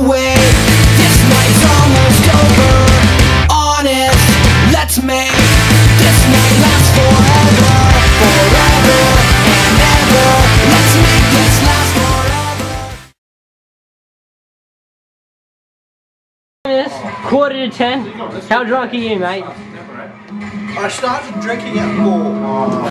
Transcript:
away This night's almost over Honest, let's make This night last forever Forever and ever Let's make this last forever Quarter to ten. How drunk are you, mate? I started drinking at four.